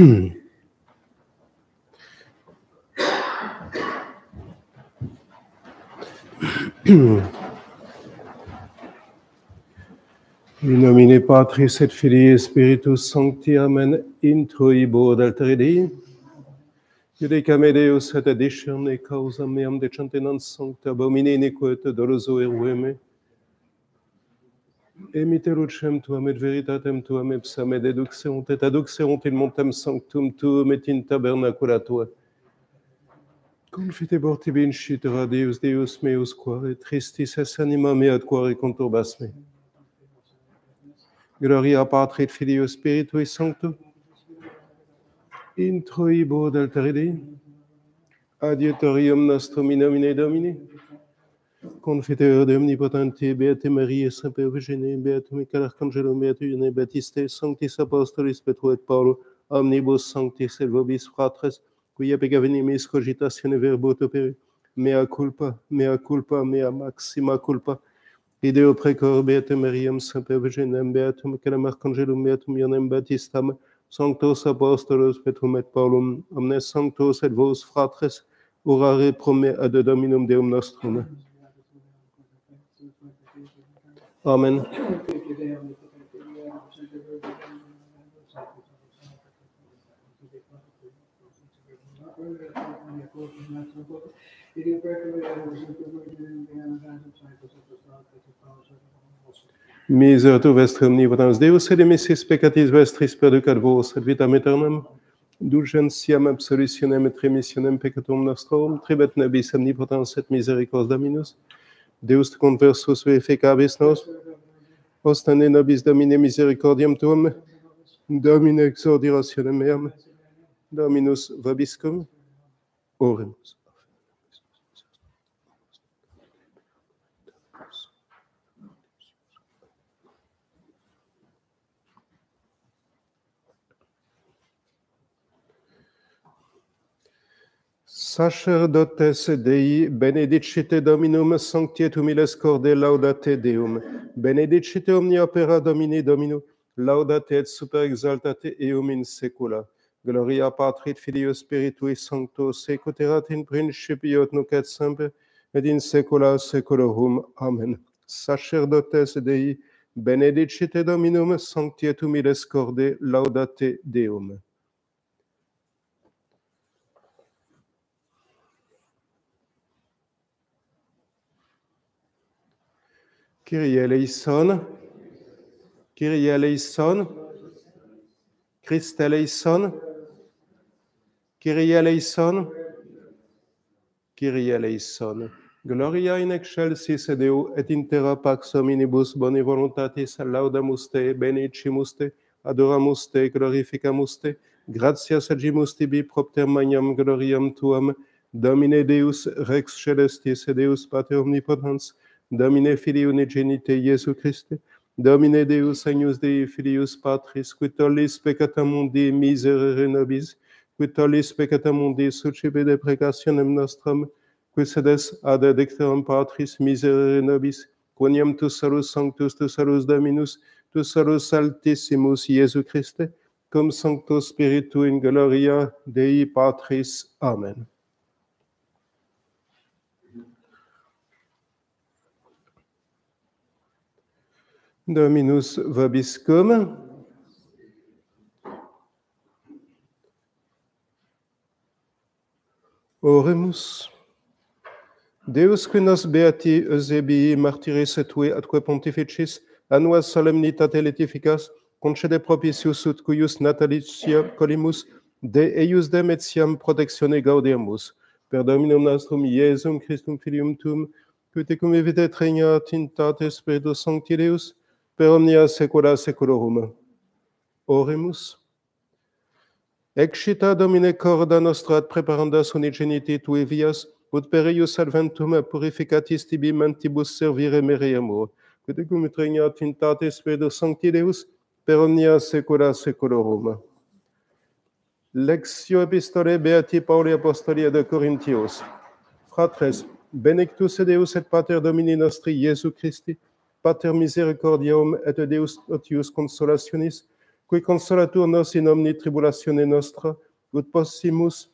In nomine Patris et Filii et Spiritus Sancti, Amen. Intro ibo ad altere Dei. Iudecame Deus et adiscerne causa meam decente non sancta abomine iniquet doloso erueme. Emite lucem tuam et veritatem tuam ipsam et deduxerunt et aduxerunt in montem sanctum tuum et in tabernacula tua. Confitebor tibi incitera Deus, Deus meus quare, tristis es anima mea quare conturbas me. Gloria Patri et Filio Spiritui Sancto. Intro ibo ad altere Dei. Adiutorium nostrum in nomine Domini. Confiteor de omnipotenti, Beate Maria, Saint-Père Eugénie, Beate Michael Arcangelo, Beate Ione Baptiste, Sanctis Apostolis Petro et Paulo, Omnibus Sanctis et Vobis Fratres, qui epic avenimis cogitatione verbo opere, mea culpa, mea culpa, mea maxima culpa, Ideo precor Beate Mariam, Saint-Père Eugénie, Beate Michael Arcangelum, Beate Ionem Baptistam, Sanctos Apostolos Petrum et Paulum, omnes sanctos et vos fratres, orare prome ad Dominum Deum nostrum. Amen. My zratu ve strmě potom zde usedy my si spekatí ve stří spedukat vůz, vítami tamem, dužen siam absolutionem et remissionem peccatum nostrum, tribet nebis omnipotens et misericorda minus, Deus te conversus verificabis nos, ostane nobis Domine misericordiam tuam, Domine exordirationem meam, Dominus vobiscum, oremus. Sacerdotes Dei, benedicite Dominum sanctietum miles corde laudate Deum, benedicite omnia opera Domini Domino, laudate et super exaltate eum in secula. Gloria Patri et Filio Spiritui Sancto, secuterat in principio et nunc et semper, et in saecula saeculorum. Amen. Sacerdotes Dei, benedicite Dominum sanctietum miles corde laudate Deum. Kyrie eleison. Kyrie eleison. Christe eleison. Kyrie eleison. Kyrie eleison. Gloria in excelsis Deo et intera pax hominibus boni voluntatis laudamus te, benedicimus te, adoramus te, glorificamus te, gratias agimus tibi propter magnam gloriam tuam, Domine Deus, Rex Celestis, Deus Pater Omnipotens, Domine Filii unigenite Iesu Christe, Domine Deus agnus Dei Filius Patris, qui tollis peccata mundi miserere nobis, qui tollis peccata mundi sucipe deprecationem nostrum, qui sedes ad Patris miserere nobis, quoniam tu salus sanctus, tu salus Dominus, tu salus altissimus Iesu Christe, cum sancto Spiritu in gloria Dei Patris. Amen. Dominus vobiscum. Oremus. Deus qui nos beati Eusebii martires et tui atque pontificis annua solemnitate letificas concede propitius ut cuius natalitia colimus de eius dem etiam protectione gaudemus per Dominum nostrum Iesum Christum filium Tum, qui tecum evite treniat in tate spiritus sancti Deus per omnia saecula saeculorum. Oremus. Excita Domine corda nostra ad preparandas unigeniti tue vias, ut per eius adventum purificatis tibi mentibus servire meriamur, quid tate spiritus sancti Deus, per omnia saecula saeculorum. Lectio epistolae Beati Pauli Apostoli de Corinthios. Fratres, benedictus Deus et Pater Domini nostri Iesu Christi, Pater misericordiaum et Deus otius consolationis, qui consolatur nos in omni tribulatione nostra, ut possimus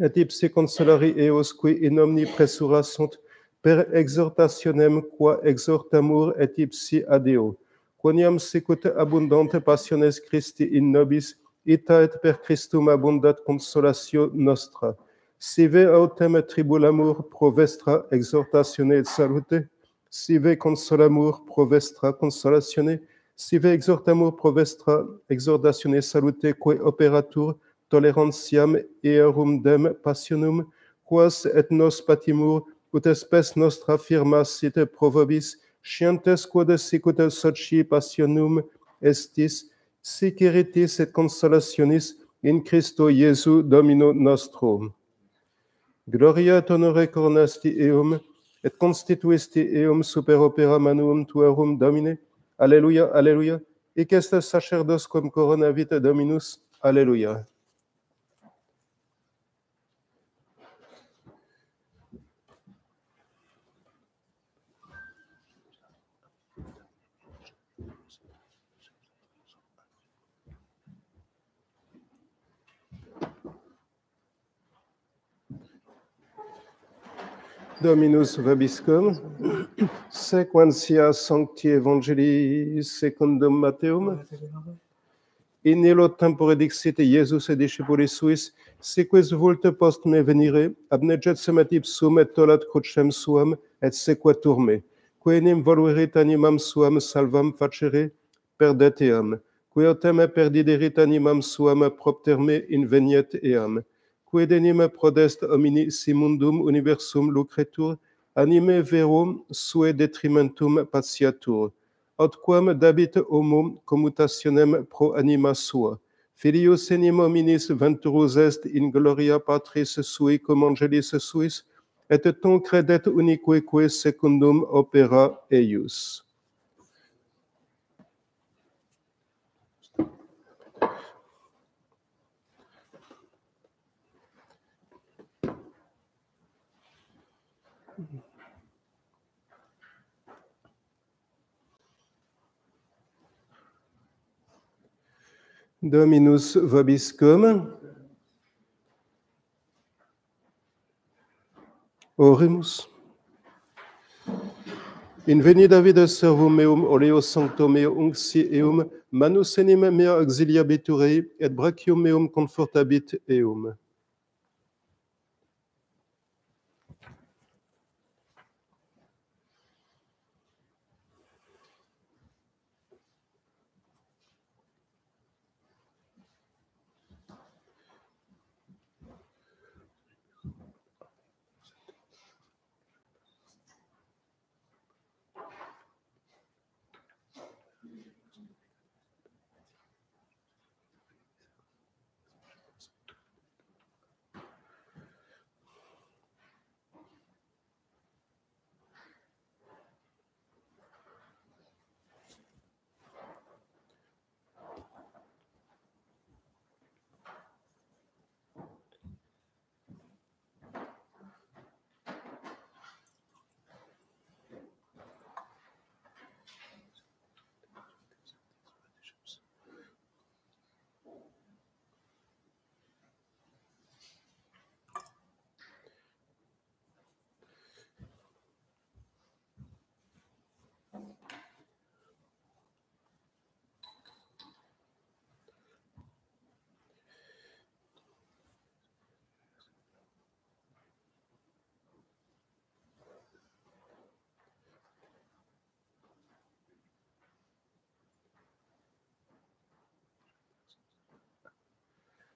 et ipse consolari eos qui in omni pressura sunt per exhortationem qua exhortamur et ipsi adeo, quoniam sicut abundante passiones Christi in nobis, ita et per Christum abundat consolatio nostra. Sive autem tribulamur pro vestra exhortatione et salute, sive consolamur pro vestra consolatione, sive exhortamur pro vestra exhortatione salute quae operatur tolerantiam earum dem passionum, quas et nos patimur, ut espes nostra firma sit pro vobis, scientes quod sicut soci passionum estis, sic eritis et consolationis in Christo Iesu Domino nostro. Gloria et honore cornasti eum, et constituisti eum super opera manuum tuarum Domine, Alleluia, Alleluia, et est sacerdos cum corona vita Dominus, Alleluia. Dominus vobiscum, sequentia sancti evangelii secundum Matteum, in illo tempore dixit Iesus et discipulis suis, sequis vult post me venire, abneget semet ipsum et tolat crucem suam, et sequatur me, quae enim voluerit animam suam salvam facere, perdet eam, quae autem perdiderit animam suam propter me inveniet eam, quid enim prodest homini simundum universum lucretur, anime verum sue detrimentum patiatur, quam dabit homo commutationem pro anima sua. Filius enim hominis venturus est in gloria patris sui cum angelis suis, et ton credet uniqueque secundum opera eius. Dominus vobiscum. Oremus. In veni David servum meum oleo sancto meo uncti eum, manus enim mea auxiliabiturei, et brachium meum confortabit eum.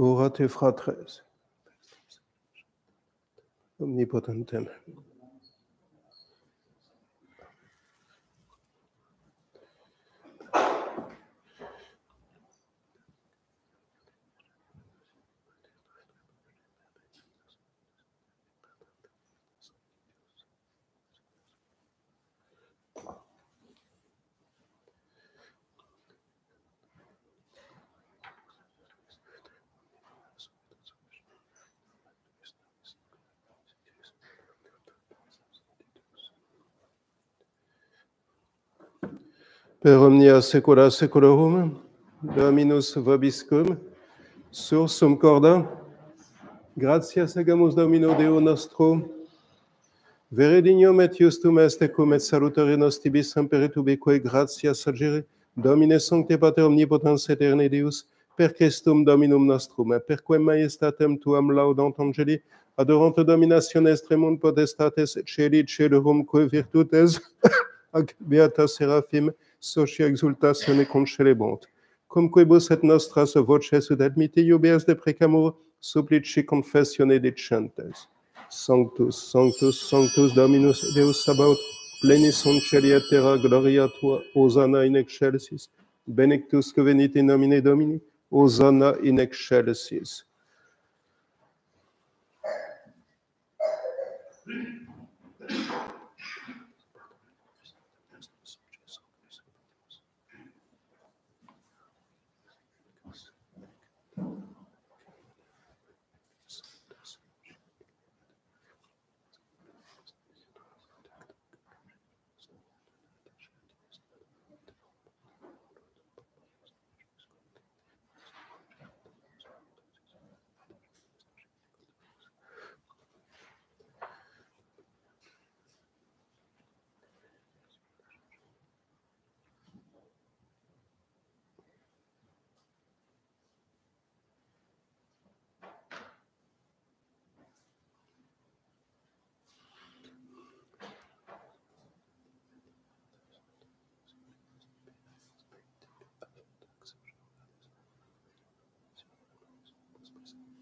Ora te fratres. Omnipotentem. Per omnia secula seculorum, Dominus vobiscum, sursum corda, gratias agamus Domino Deo nostro, vere dignum et justum est ecum et salutare nostibis imperitubique gratias agere, Domine Sancte Pater Omnipotens Eterne Deus, per Christum Dominum nostrum, et per quem majestatem tuam laudant angeli, adorant dominationes tremund potestates, et celi celorum, que virtutes, ac beata seraphim, socia exultatione concelebant. Cumquebus et nostras voces ut admite iubias deprecamur, supplici confessione dicentes. Sanctus, Sanctus, Sanctus Dominus Deus Sabaoth, plenis sunt terra gloria tua, Hosanna in excelsis, benedictus que venit in nomine Domini, Hosanna in excelsis. That's pretty simple.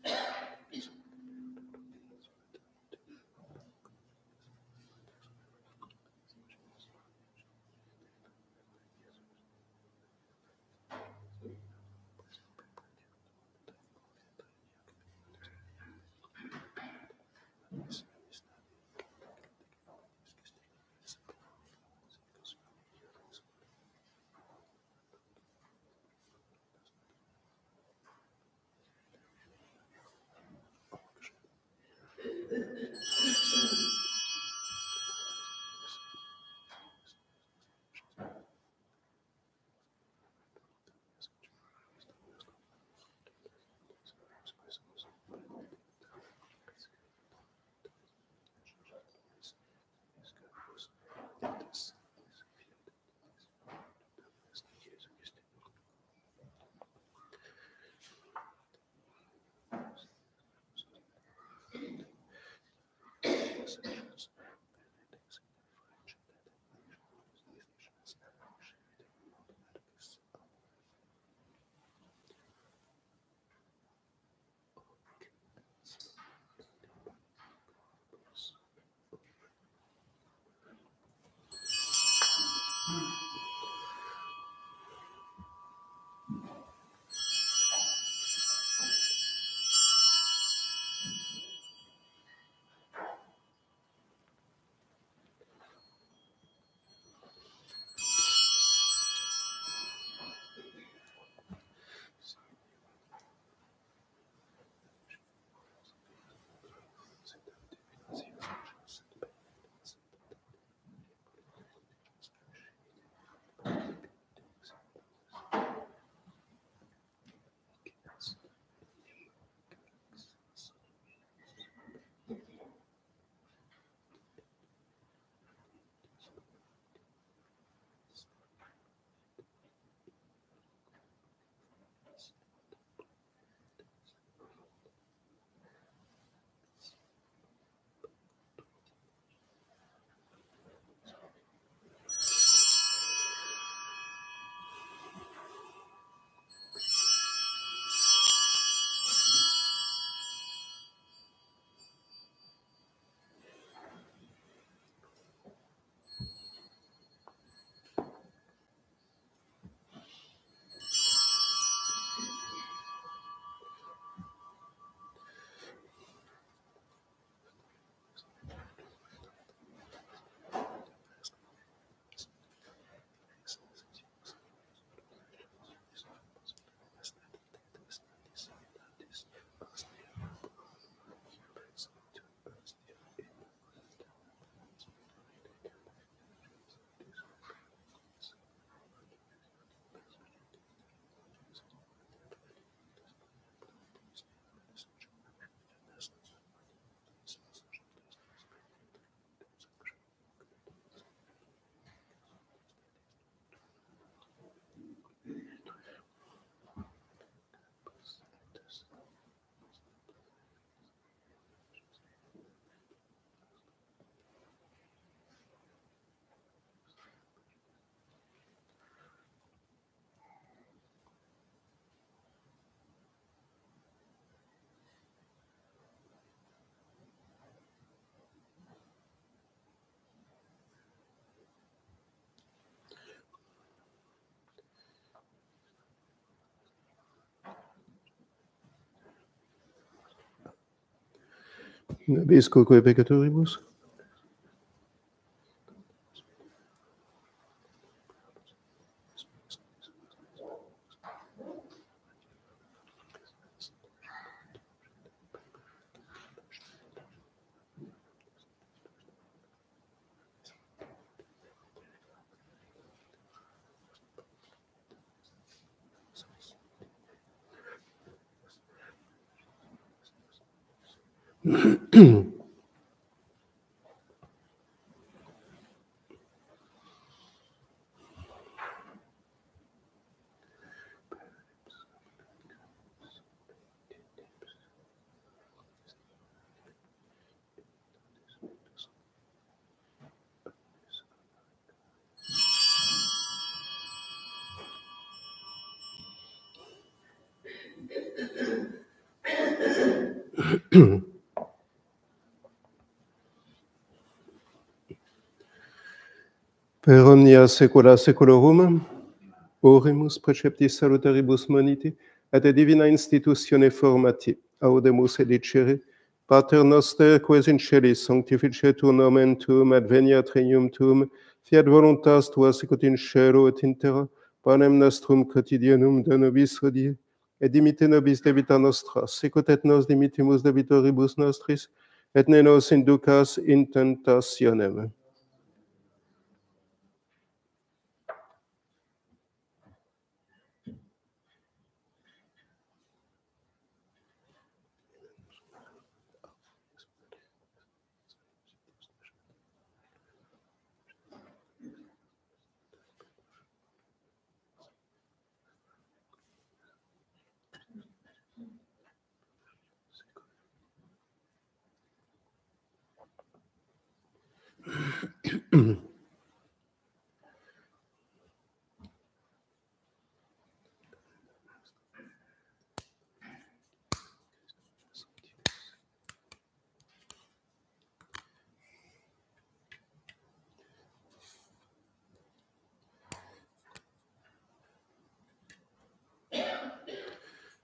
Vezi kaut ko vegetoribus? per omnia saecula saeculorum oremus preceptis salutaribus moniti et de divina institutione formati audemus et dicere Pater noster, quos in celis sanctificetur nomen tuum, adveniat regnum tuum, fiat voluntas tua sicut in cielo et in terra, panem nostrum quotidianum da nobis hodie, et dimite nobis debita nostra, sicut et nos dimitimus debitoribus nostris, et ne nos inducas in tentationem.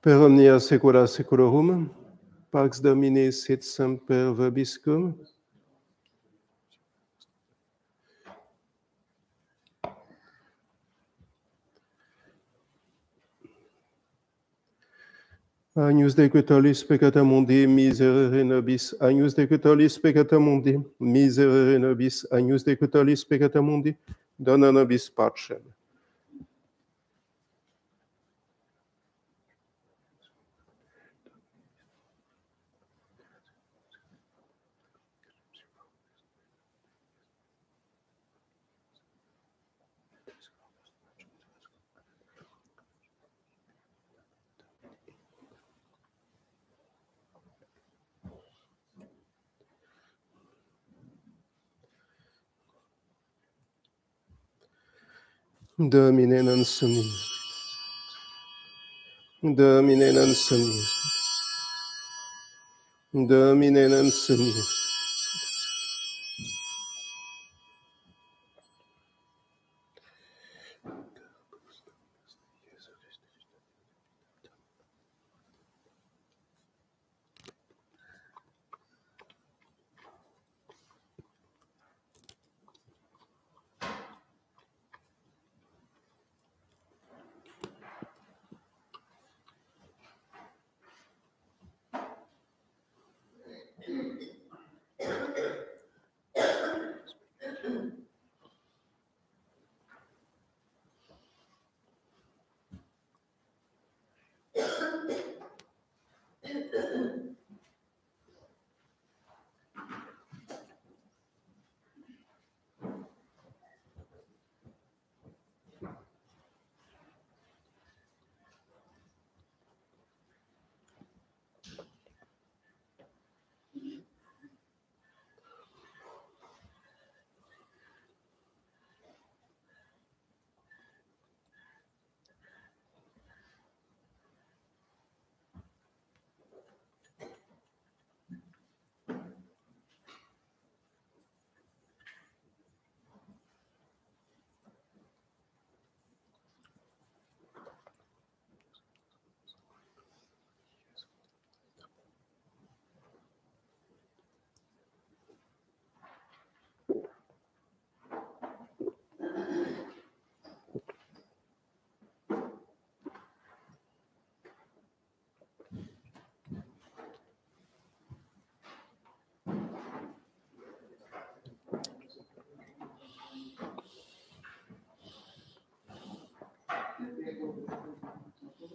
Per omnia secula seculorum, Pax Domini sit semper vobiscum. Agnus Dei tollis peccata mundi, miserere nobis. Agnus Dei tollis peccata mundi, miserere nobis. Agnus Dei tollis peccata mundi, dona nobis pacem. Domine non summi. Domine non summi. Domine non summi.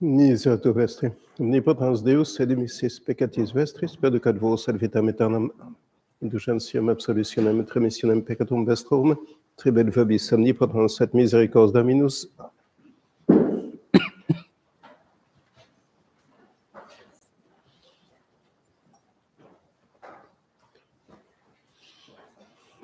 Miserto vestri, omnipotens Deus, sed emissis peccatis vestris, perducat vos ad vitam aeternam, indulgentiam absolutionem et remissionem peccatum vestrum, tribet vobis omnipotens et misericordia.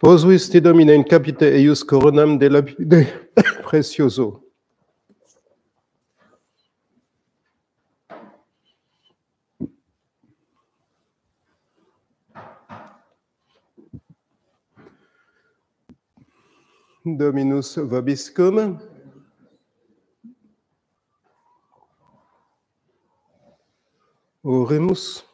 Posuisti Domine in capite eius coronam de lapide precioso. Dominus vobiscum. Oremus.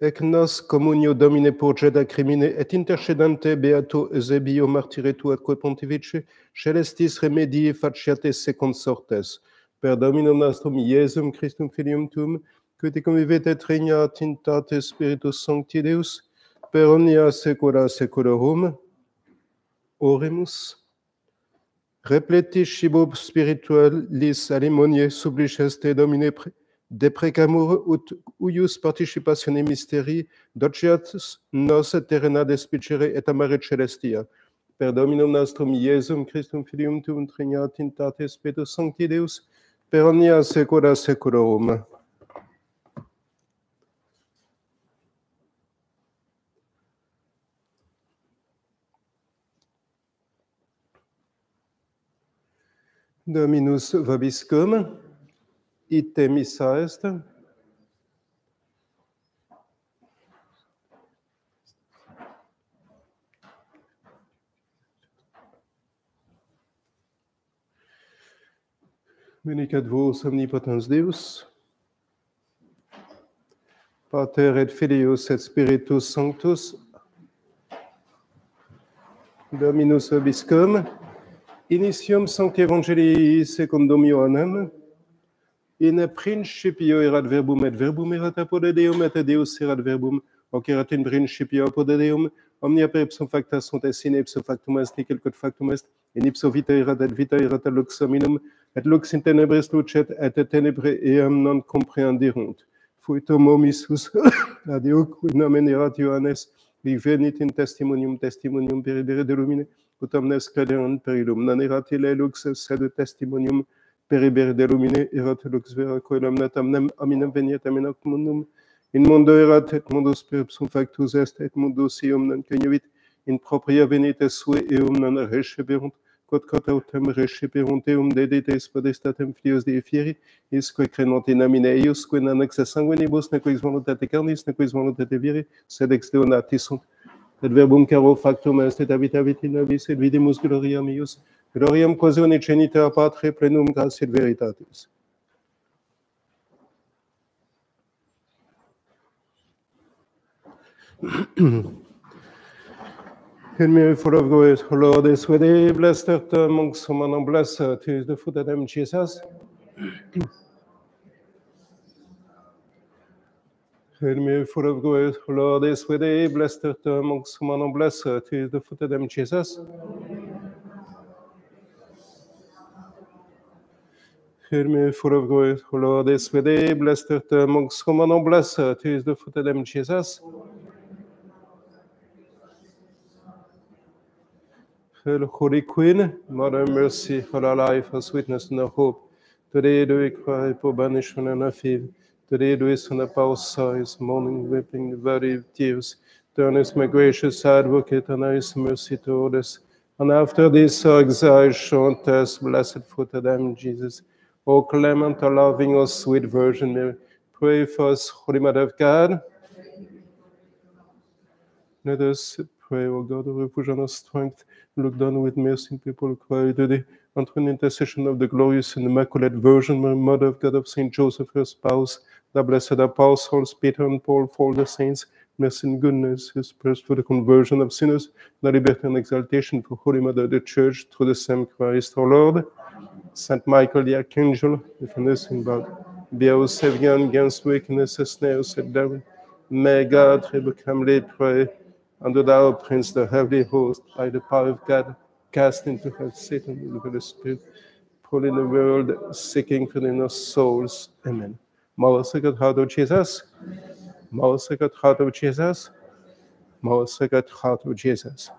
Ec nos communio Domine purgeda crimine et intercedante beato Eusebio martire tuatque pontifice celestis remedii faciate secund sortes. Per Dominum nostrum Iesum Christum Filium Tuum, que te convivet et regnat in tate Spiritus Sancti Deus, per omnia secula seculorum. Oremus. Repleti scibo spiritualis alimonie sublices te Domine pre de precamur ut uius participatione mysteri dociat nos terrena despicere et amare celestia. Per Dominum nostrum Iesum Christum Filium Tuum trignat in tate Spiritus Sancti Deus, per omnia secula seculorum. Dominus vobiscum, ite missa est. Benicat vos omnipotens Deus, Pater et Filius et Spiritus Sanctus, Dominus vobiscum, initium sancti evangelii secundum Ioannem, in principio erat verbum et verbum erat apode et Deus erat verbum, hoc erat in principio apode omnia per ipsum facta sunt et sine ipso factum est, quod factum est, in ipso vita erat et vita erat a lux et lux in tenebris lucet, et tenebre eam non comprehenderunt. Fuitum omissus ad Deo qui nomen erat venit in testimonium testimonium peribere de lumine, ut omnes crederant per illum. Non erat ille lux, sed testimonium peribere de lumine, erat lux vera coelum natam nem hominem veniet amen hoc mundum. In mundo erat et mundus per ipsum factus est, et mundus eum non cognovit, in propria venite sue eum non receberunt, quod quod autem receberunt eum dedites podestatem filios Dei fieri, isque crenant in nomine eius, que non ex sanguinibus, nequis voluntate carnis, nequis voluntate viri, sed ex Deo nati sunt. Et verbum caro factum est et habitavit in nobis, et vidimus gloriam eius, gloriam quasi uniceniter Patre plenum gratiae veritatis. In me full of grace, O Lord, is with thee, blessed art thou amongst women, and blessed is the fruit of thy womb, Jesus. In me full of grace, Lord, is with thee, blessed art thou amongst women, and blessed is the fruit of thy Jesus. Hear me full of grace, Lord, is with thee, blessed art thou amongst women, and blessed is the fruit of womb, Jesus. Hail, Holy Queen, Mother of Mercy, all our life, our sweetness and our hope. Today do we cry for banishment and our fear. Today do we send up our sighs, mourning, weeping, the valley tears. Turn us, my gracious advocate, and eyes mercy toward us. And after this our exile, show us blessed fruit of them, Jesus. O clement, O loving, O sweet Virgin Mary, pray for us, Holy Mother of God. Let us pray, O God, of refuge and of strength. Look down with mercy, on people who cry today. Unto an intercession of the glorious and immaculate Virgin, Mother of God, of Saint Joseph, her spouse, the blessed apostles, Peter and Paul, for all the saints, mercy and goodness, his prayers for the conversion of sinners, the liberty and exaltation for Holy Mother the Church, through the same Christ our Lord. Saint Michael the Archangel, defend in battle. Be our Savior against weakness, snares, and devil. May God irrevocably pray under thou, Prince, the heavenly host, by the power of God, cast into hell Satan and the Holy Spirit, pulling the world, seeking for the souls. Amen. Sacred Heart of Jesus. Sacred Heart of Jesus. Sacred Heart of Jesus.